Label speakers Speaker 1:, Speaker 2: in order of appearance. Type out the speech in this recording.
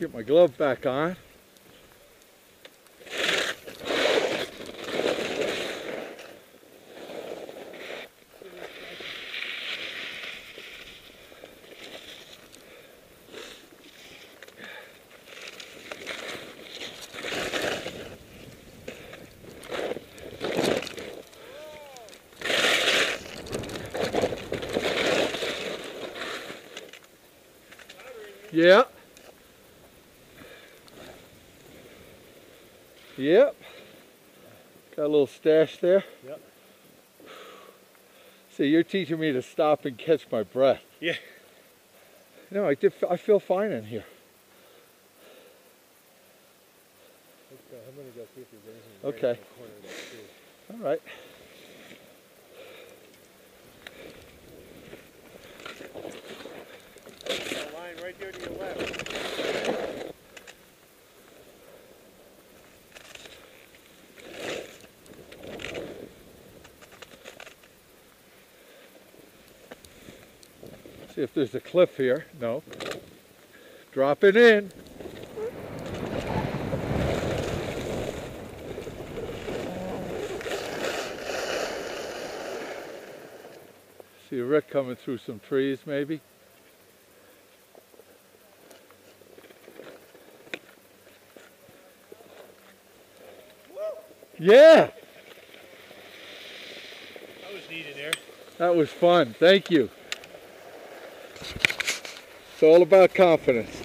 Speaker 1: Get my glove back on. Yeah. Yep. Got a little stash there.
Speaker 2: Yep.
Speaker 1: See, you're teaching me to stop and catch my breath.
Speaker 2: Yeah.
Speaker 1: No, I did. I feel fine in here.
Speaker 2: I'm gonna go see if there's anything.
Speaker 1: Okay.
Speaker 2: In the corner of.
Speaker 1: All right.
Speaker 2: Line right there to your left.
Speaker 1: If there's a cliff here. No. Drop it in. See a Rick coming through some trees maybe. Yeah,
Speaker 2: That was neat in there.
Speaker 1: that was fun. Thank you. It's all about confidence.